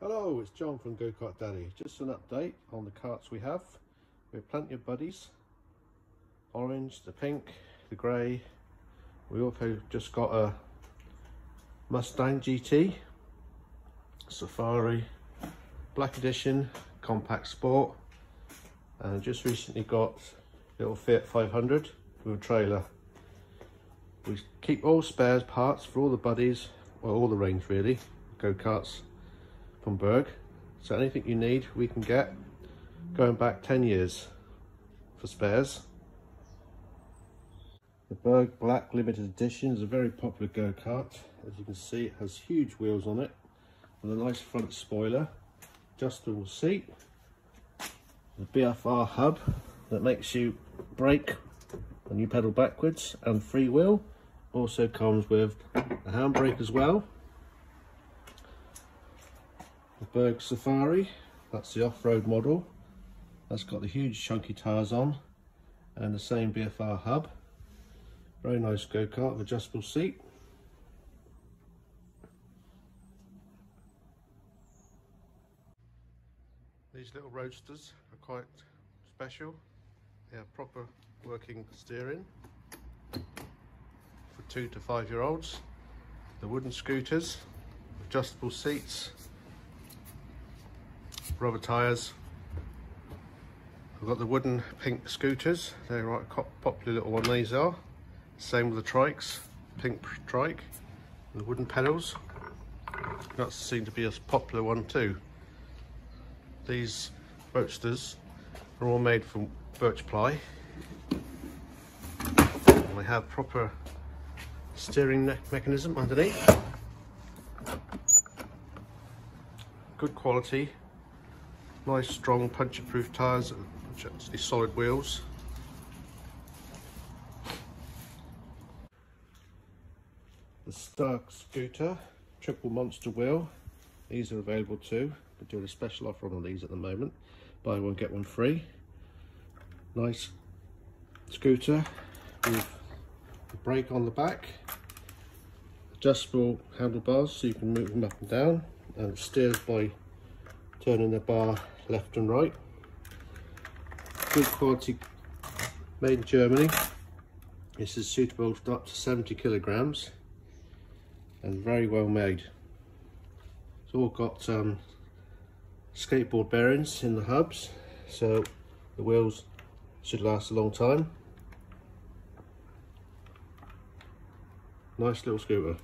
Hello, it's John from Go Kart Daddy. Just an update on the carts we have. We have plenty of buddies. Orange, the pink, the grey. We also just got a Mustang GT, Safari, Black Edition, Compact Sport, and just recently got little Fiat 500 with a trailer. We keep all spares parts for all the buddies, well all the range really, go-karts from Berg. So anything you need, we can get going back 10 years for spares. The Berg Black Limited Edition is a very popular go-kart. As you can see, it has huge wheels on it and a nice front spoiler, adjustable seat, the BFR hub that makes you brake when you pedal backwards and freewheel. Also comes with a handbrake as well Safari, that's the off-road model. That's got the huge chunky tyres on and the same BFR hub. Very nice go-kart with adjustable seat. These little roadsters are quite special. They have proper working steering for two to five year olds. The wooden scooters, adjustable seats, rubber tyres. I've got the wooden pink scooters, they're right popular little one these are. Same with the trikes, pink trike, the wooden pedals. That seemed to be a popular one too. These roadsters are all made from birch ply. And they have proper steering mechanism underneath. Good quality Nice strong puncture proof tyres, are actually solid wheels. The Stark Scooter triple monster wheel. These are available too. We're doing a special offer on these at the moment. Buy one get one free. Nice scooter with the brake on the back. Adjustable handlebars so you can move them up and down and it steers by turning the bar left and right. Good quality, made in Germany. This is suitable for up to 70 kilograms and very well made. It's all got um, skateboard bearings in the hubs, so the wheels should last a long time. Nice little scooter.